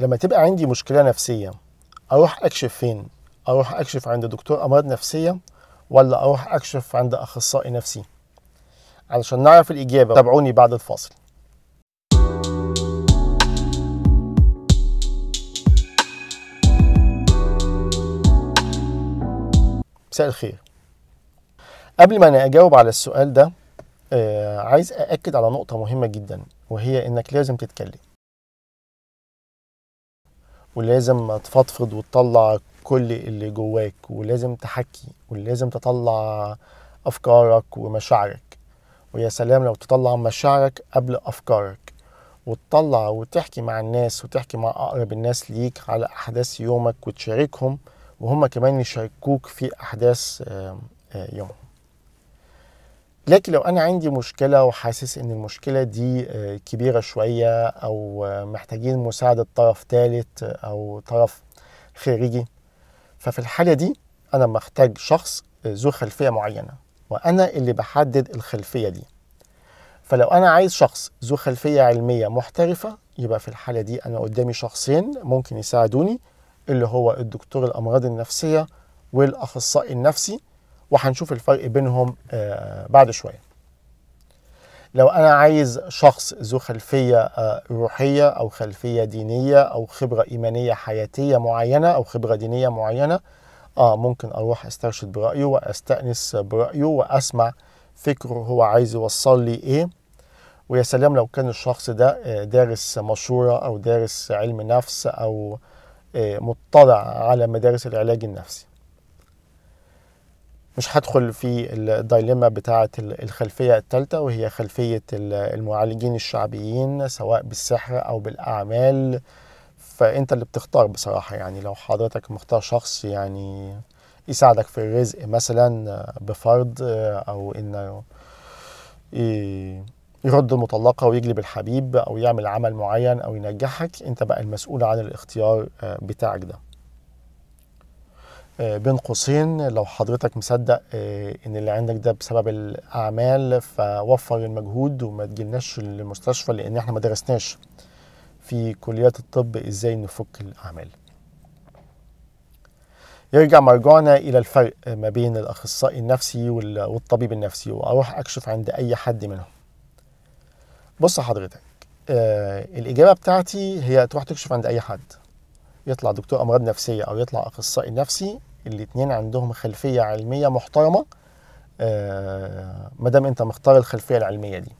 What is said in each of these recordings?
لما تبقى عندي مشكلة نفسية أروح أكشف فين؟ أروح أكشف عند دكتور أمراض نفسية ولا أروح أكشف عند أخصائي نفسي؟ علشان نعرف الإجابة تابعوني بعد الفاصل مساء الخير قبل ما أنا أجاوب على السؤال ده آه عايز أأكد على نقطة مهمة جدا وهي إنك لازم تتكلم ولازم تفضفض وتطلع كل اللي جواك ولازم تحكي ولازم تطلع أفكارك ومشاعرك. ويا سلام لو تطلع مشاعرك قبل أفكارك. وتطلع وتحكي مع الناس وتحكي مع أقرب الناس ليك على أحداث يومك وتشاركهم وهم كمان يشاركوك في أحداث يومهم. لكن لو أنا عندي مشكلة وحاسس إن المشكلة دي كبيرة شوية أو محتاجين مساعدة طرف ثالث أو طرف خارجي ففي الحالة دي أنا محتاج شخص ذو خلفية معينة وأنا اللي بحدد الخلفية دي. فلو أنا عايز شخص ذو خلفية علمية محترفة يبقى في الحالة دي أنا قدامي شخصين ممكن يساعدوني اللي هو الدكتور الأمراض النفسية والأخصائي النفسي وهنشوف الفرق بينهم آه بعد شوية. لو أنا عايز شخص ذو خلفية آه روحية أو خلفية دينية أو خبرة إيمانية حياتية معينة أو خبرة دينية معينة آه ممكن أروح أسترشد برأيه وأستأنس برأيه وأسمع فكره هو عايز يوصل لي إيه. ويا سلام لو كان الشخص ده دارس مشورة أو دارس علم نفس أو مطلع على مدارس العلاج النفسي. مش هدخل في الدايلما بتاعة الخلفية الثالثة وهي خلفية المعالجين الشعبيين سواء بالسحر أو بالأعمال. فأنت اللي بتختار بصراحة يعني لو حضرتك مختار شخص يعني يساعدك في الرزق مثلا بفرض أو إنه يرد المطلقة ويجلب الحبيب أو يعمل عمل معين أو ينجحك أنت بقى المسؤول عن الاختيار بتاعك ده. بين قوسين. لو حضرتك مصدق إن اللي عندك ده بسبب الأعمال فوفر المجهود وما تجيلناش المستشفى لأن إحنا ما درسناش في كليات الطب إزاي نفك الأعمال. يرجع مرجعنا إلى الفرق ما بين الأخصائي النفسي والطبيب النفسي وأروح أكشف عند أي حد منهم. بص حضرتك آه الإجابة بتاعتي هي تروح تكشف عند أي حد. يطلع دكتور أمراض نفسية أو يطلع أخصائي نفسي الاثنين عندهم خلفية علمية محترمة آه ما دام أنت مختار الخلفية العلمية دي.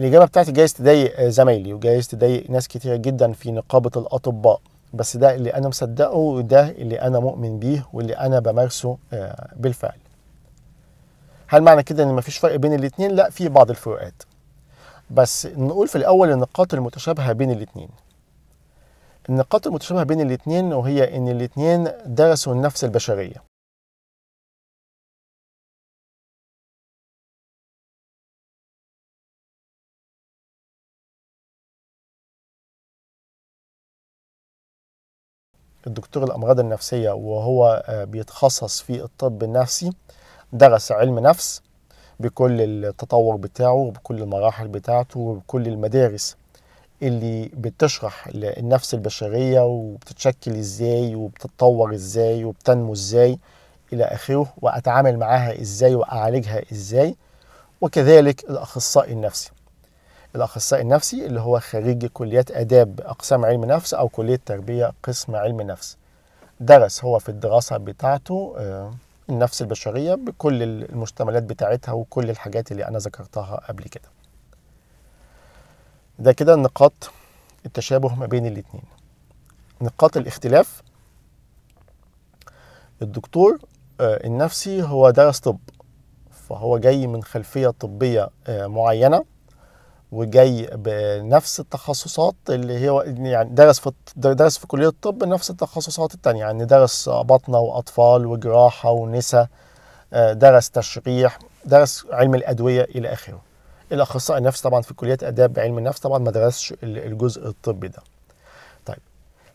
الإجابة بتاعتي جايز تضايق زمايلي وجايز تضايق ناس كتير جدا في نقابة الأطباء بس ده اللي أنا مصدقه وده اللي أنا مؤمن بيه واللي أنا بمارسه آه بالفعل. هل معنى كده إن مفيش فرق بين الاثنين لا في بعض الفروقات. بس نقول في الأول النقاط المتشابهة بين الاثنين النقاط المتشابهة بين الاثنين وهي إن الاثنين درسوا النفس البشرية. الدكتور الأمراض النفسية وهو بيتخصص في الطب النفسي درس علم نفس بكل التطور بتاعه وبكل المراحل بتاعته وبكل المدارس اللي بتشرح النفس البشرية وبتتشكل إزاي وبتتطور إزاي وبتنمو إزاي إلى آخره وأتعامل معاها إزاي وأعالجها إزاي وكذلك الأخصائي النفسي. الأخصائي النفسي اللي هو خريج كليات آداب أقسام علم نفس أو كلية تربية قسم علم نفس. درس هو في الدراسة بتاعته النفس البشرية بكل المشتملات بتاعتها وكل الحاجات اللي أنا ذكرتها قبل كده. ده كده نقاط التشابه ما بين الاتنين. نقاط الاختلاف الدكتور النفسي هو درس طب فهو جاي من خلفية طبية معينة وجاي بنفس التخصصات اللي هو يعني درس في درس في كلية الطب نفس التخصصات التانية يعني درس بطنة وأطفال وجراحة ونساء درس تشريح درس علم الأدوية إلى آخره. الاخصائي النفسي طبعا في كليات آداب علم النفس طبعا ما درسش الجزء الطبي ده. طيب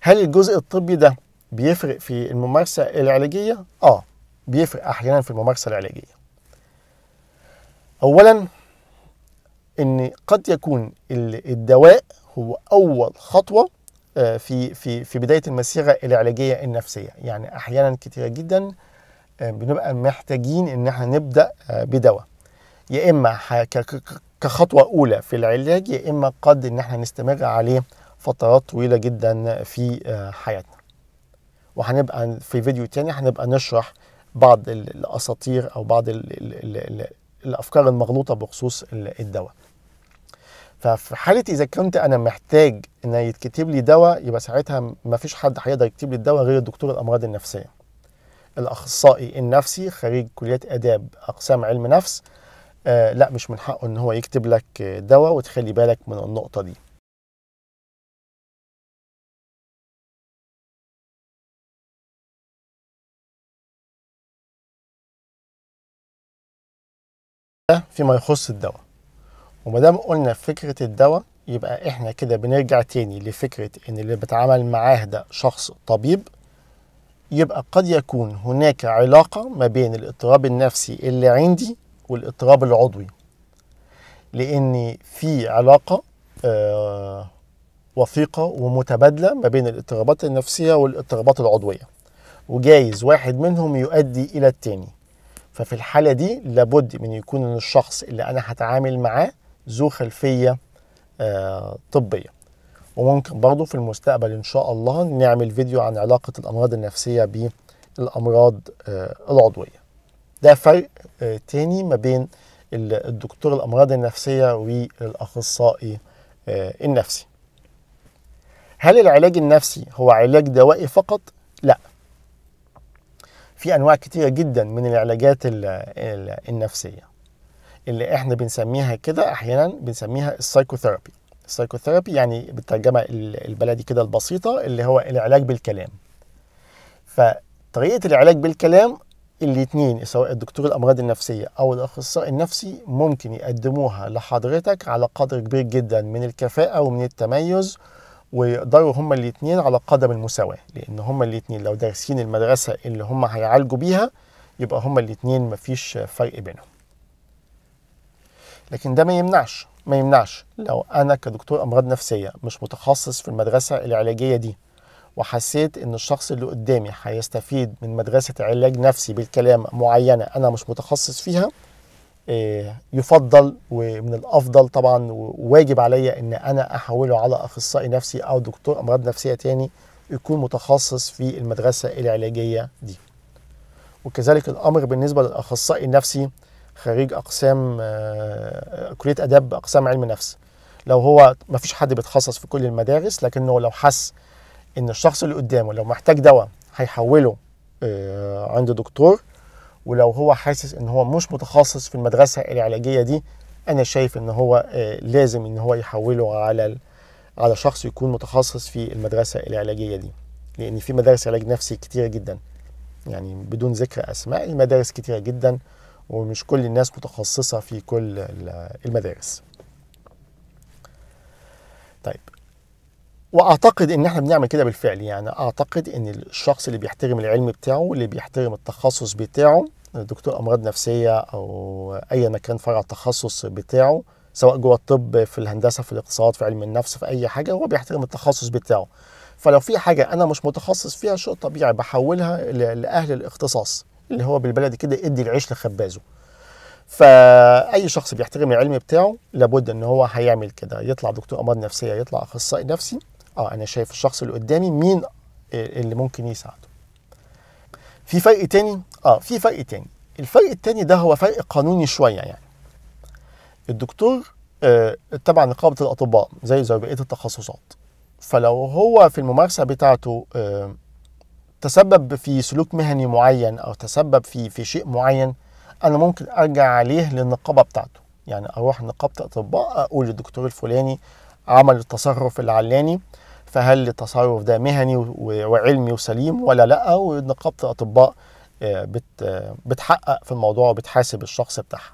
هل الجزء الطبي ده بيفرق في الممارسة العلاجية؟ آه بيفرق أحيانا في الممارسة العلاجية. اولا إن قد يكون الدواء هو أول خطوة آه، في في في بداية المسيرة العلاجية النفسية. يعني أحيانا كتيرة جدا آه، بنبقى محتاجين إن إحنا نبدأ آه، بدواء. يا إما كخطوة أولى في العلاج يا إما قد إن إحنا نستمر عليه فترات طويلة جدا في آه، حياتنا. وهنبقى في فيديو تاني هنبقى نشرح بعض ال- الأساطير أو بعض ال ال ال ال الأفكار المغلوطة بخصوص ال- الدواء. ففي حالة إذا كنت أنا محتاج ان يتكتب لي دواء يبقى ساعتها ما فيش حد هيقدر يكتب لي الدواء غير دكتور الأمراض النفسية. الأخصائي النفسي خريج كلية آداب أقسام علم نفس آه لا مش من حقه إن هو يكتب لك آه، دواء وتخلي بالك من النقطة دي. ده فيما يخص الدواء. وما دام قلنا فكرة الدواء يبقى إحنا كده بنرجع تاني لفكرة إن اللي بتعامل معاه ده شخص طبيب يبقى قد يكون هناك علاقة ما بين الاضطراب النفسي اللي عندي والاضطراب العضوي. لأن في علاقة آه وثيقة ومتبادلة ما بين الاضطرابات النفسية والاضطرابات العضوية. وجايز واحد منهم يؤدي إلى التاني. ففي الحالة دي لابد من يكون الشخص اللي أنا هتعامل معاه ذو خلفية آه طبية. وممكن برضو في المستقبل إن شاء الله نعمل فيديو عن علاقة الأمراض النفسية بالأمراض آه العضوية. ده فرق آه تاني ما بين ال- الدكتور الأمراض النفسية والأخصائي آه النفسي. هل العلاج النفسي هو علاج دوائي فقط؟ لا. في أنواع كتيرة جدا من العلاجات ال ال النفسية اللي إحنا بنسميها كده أحيانا بنسميها السايكوثيرابي السايكوثيرابي يعني بالترجمة ال- البلدي كده البسيطة اللي هو العلاج بالكلام. فطريقة العلاج بالكلام الاثنين سواء الدكتور الأمراض النفسية أو الأخصائي النفسي ممكن يقدموها لحضرتك على قدر كبير جدا من الكفاءة ومن التميز ويقدروا هما الاثنين على قدم المساواة لأن هما الاثنين لو دارسين المدرسة اللي هما هيعالجوا بيها يبقى هما الاثنين مفيش فرق بينهم. لكن ده ما يمنعش ما يمنعش لو أنا كدكتور أمراض نفسية مش متخصص في المدرسة العلاجية دي وحسيت ان الشخص اللي قدامي هيستفيد من مدرسة علاج نفسي بالكلام معينة أنا مش متخصص فيها إيه، يفضل ومن الأفضل طبعا وواجب عليا إن أنا أحوله على أخصائي نفسي أو دكتور أمراض نفسية تاني يكون متخصص في المدرسة العلاجية دي. وكذلك الأمر بالنسبة للأخصائي النفسي خريج أقسام آه، كلية أداب أقسام علم نفس. لو هو ما فيش حد بيتخصص في كل المدارس لكنه لو حس إن الشخص اللي قدامه لو محتاج دواء هيحوله آه، عند دكتور. ولو هو حاسس إن هو مش متخصص في المدرسة العلاجية دي أنا شايف إن هو آه، لازم إن هو يحوله على على شخص يكون متخصص في المدرسة العلاجية دي. لأن في مدارس علاج نفسي كتيره جدا. يعني بدون ذكر أسماء المدارس كتيره جدا ومش كل الناس متخصصة في كل ال- المدارس. طيب وأعتقد إن إحنا بنعمل كده بالفعل. يعني أعتقد إن الشخص اللي بيحترم العلم بتاعه اللي بيحترم التخصص بتاعه دكتور أمراض نفسية أو اي مكان فرع التخصص بتاعه سواء جوه الطب في الهندسة في الاقتصاد في علم النفس في أي حاجة هو بيحترم التخصص بتاعه. فلو في حاجة أنا مش متخصص فيها شيء طبيعي بحولها لأهل الاختصاص اللي هو بالبلدي كده ادي العيش لخبازه. فأي شخص بيحترم العلم بتاعه لابد إن هو هيعمل كده. يطلع دكتور أمراض نفسية يطلع أخصائي نفسي آه أنا شايف الشخص اللي قدامي مين اللي ممكن يساعده. في فرق تاني؟ آه في فرق تاني. الفرق التاني ده هو فرق قانوني شوية يعني. الدكتور آه تبع نقابة الأطباء زي زي بقية التخصصات. فلو هو في الممارسة بتاعته آه تسبب في سلوك مهني معين أو تسبب في في شيء معين أنا ممكن أرجع عليه للنقابة بتاعته. يعني أروح نقابة الأطباء أقول للدكتور الفلاني عمل التصرف العلاني فهل التصرف ده مهني وعلمي وسليم ولا لأ؟ ونقابة الأطباء آه، آه، بتحقق في الموضوع وبتحاسب الشخص بتاعها.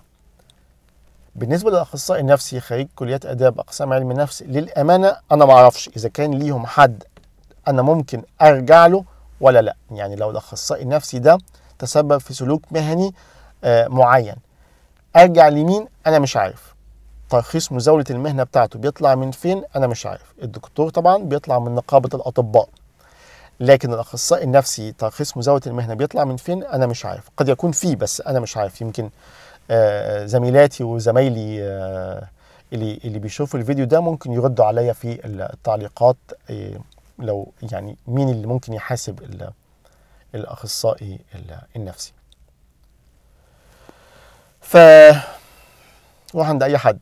بالنسبة للأخصائي النفسي خريج كليات آداب أقسام علم النفس للأمانة أنا ما أعرفش إذا كان ليهم حد أنا ممكن أرجع له ولا لأ. يعني لو الأخصائي النفسي ده تسبب في سلوك مهني آه، معين أرجع لمين؟ أنا مش عارف. ترخيص مزاولة المهنة بتاعته. بيطلع من فين؟ أنا مش عارف. الدكتور طبعا بيطلع من نقابة الأطباء. لكن الأخصائي النفسي ترخيص مزاولة المهنة بيطلع من فين؟ أنا مش عارف. قد يكون فيه بس أنا مش عارف. يمكن آه، زميلاتي وزمايلي آه، اللي اللي بيشوفوا الفيديو ده ممكن يردوا عليا في التعليقات آه، لو يعني مين اللي ممكن يحاسب ال- الأخصائي ال- النفسي. ف روح عند أي حد؟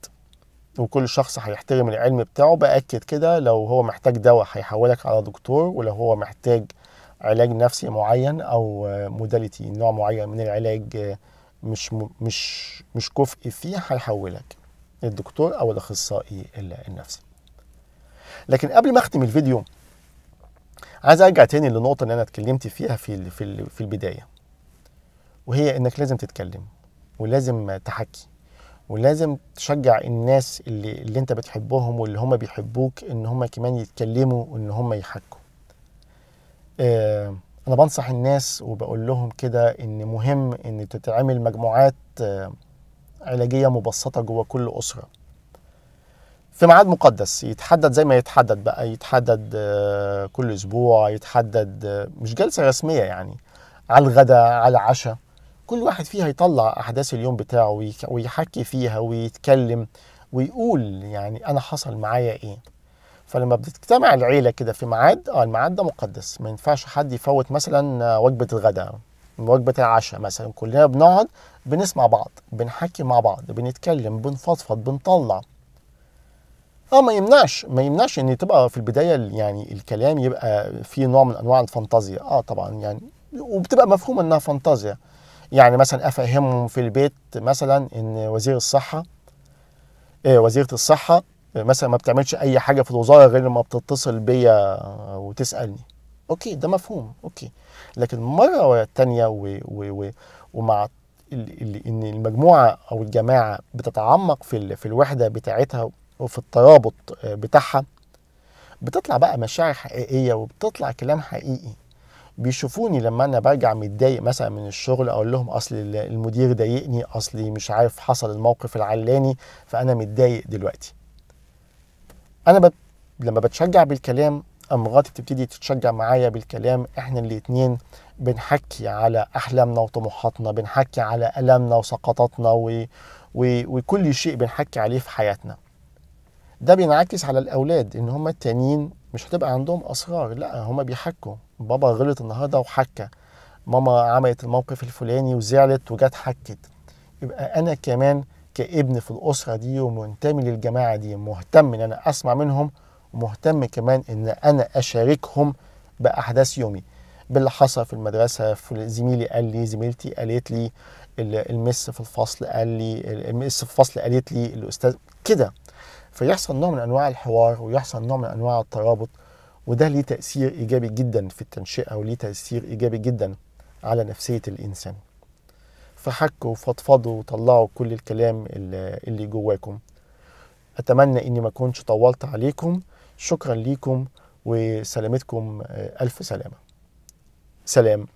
وكل شخص هيحترم العلم بتاعه بأكد كده لو هو محتاج دواء هيحولك على دكتور ولو هو محتاج علاج نفسي معين أو موداليتي نوع معين من العلاج مش مش مش كفء فيه هيحولك الدكتور أو الأخصائي ال- النفسي. لكن قبل ما أختم الفيديو عايز أرجع تاني للنقطة اللي أنا اتكلمت فيها في في ال- في البداية وهي إنك لازم تتكلم ولازم تحكي. ولازم تشجع الناس اللي, اللي انت بتحبهم واللي هم بيحبوك ان هم كمان يتكلموا وان هم يحكوا. آه أنا بنصح الناس وبقول لهم كده ان مهم ان تتعمل مجموعات آه علاجية مبسطة جوه كل أسرة. في ميعاد مقدس يتحدد زي ما يتحدد بقى يتحدد آه كل أسبوع يتحدد مش جلسة رسمية يعني على الغداء على العشاء. كل واحد فيها يطلع أحداث اليوم بتاعه ويحكي فيها ويتكلم ويقول يعني أنا حصل معايا إيه. فلما بتجتمع العيلة كده في ميعاد آه الميعاد ده مقدس. ما ينفعش حد يفوت مثلا آه، وجبة الغداء وجبة العشاء مثلا. كلنا بنقعد بنسمع بعض بنحكي مع بعض بنتكلم بنفضفض بنطلع. آه ما يمنعش ما يمنعش إن تبقى في البداية ال- يعني الكلام يبقى فيه نوع من أنواع الفانتازيا. آه طبعا يعني وبتبقى مفهوم إنها فانتازيا. يعني مثلا افهمهم في البيت مثلا إن وزير الصحة آه، وزيرة الصحة مثلا ما بتعملش أي حاجة في الوزارة غير لما بتتصل بيا وتسألني. okay ده مفهوم okay. لكن مرة ورا و ومع إن المجموعة أو الجماعة بتتعمق في في الوحدة بتاعتها وفي الترابط بتاعها بتطلع بقى مشاعر حقيقية وبتطلع كلام حقيقي. بيشوفوني لما أنا برجع متضايق مثلا من الشغل أقول لهم أصل المدير ضايقني اصلي مش عارف حصل الموقف الفلاني فأنا متضايق دلوقتي. أنا ب... لما بتشجع بالكلام مراتي بتبتدي تتشجع معايا بالكلام إحنا الاتنين بنحكي على أحلامنا وطموحاتنا بنحكي على الامنا وسقطاتنا و... و... وكل شيء بنحكي عليه في حياتنا. ده بينعكس على الأولاد إن هم التانيين مش هتبقى عندهم اسرار لأ هم بيحكوا. بابا غلط النهارده وحكى. ماما عملت الموقف الفلاني وزعلت وجت حكت. يبقى أنا كمان كابن في الأسرة دي ومنتمي للجماعة دي مهتم إن أنا أسمع منهم ومهتم كمان إن أنا أشاركهم بأحداث يومي. باللي حصل في المدرسة في زميلي قال لي زميلتي قالت لي المس في الفصل قال لي المس في الفصل قالت لي الأستاذ كده فيحصل نوع من أنواع الحوار ويحصل نوع من أنواع الترابط وده ليه تأثير إيجابي جدا في التنشئة وليه تأثير إيجابي جدا على نفسية الإنسان. فحكوا وفضفضوا وطلعوا كل الكلام اللي جواكم. أتمنى إني ما كنتش طولت عليكم. شكرا ليكم وسلامتكم آه، ألف سلامة. سلام.